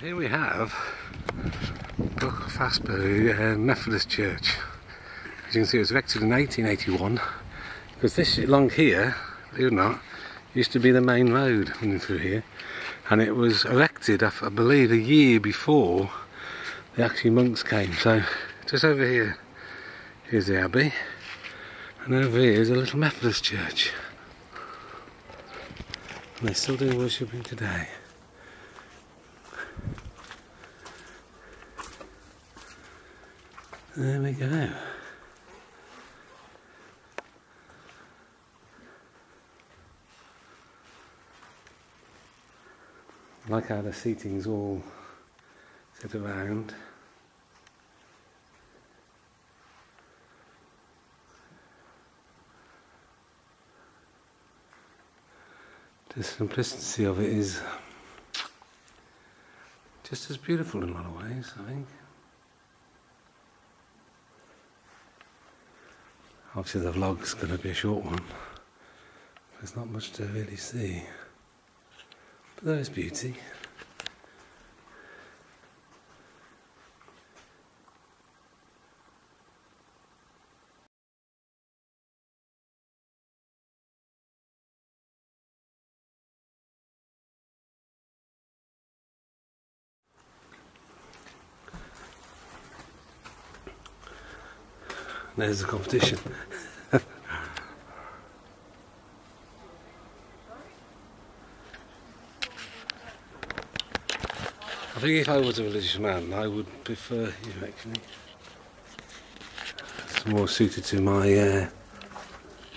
Here we have Buck Fastbury uh, Methodist Church. As you can see, it was erected in 1881 because this along here, believe it or not, used to be the main road running through here, and it was erected, I believe, a year before the actual monks came. So, just over here, here's the abbey, and over here is a little Methodist church. And they still do worshipping today. There we go. Like how the seating's all set around. The simplicity of it is just as beautiful in a lot of ways, I think. Obviously the vlog's going to be a short one. There's not much to really see. But there is beauty. There's the competition. I think if I was a religious man, I would prefer you actually. It's more suited to my uh,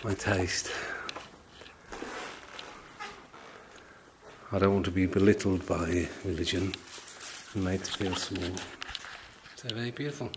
my taste. I don't want to be belittled by religion and made to feel small. So very beautiful.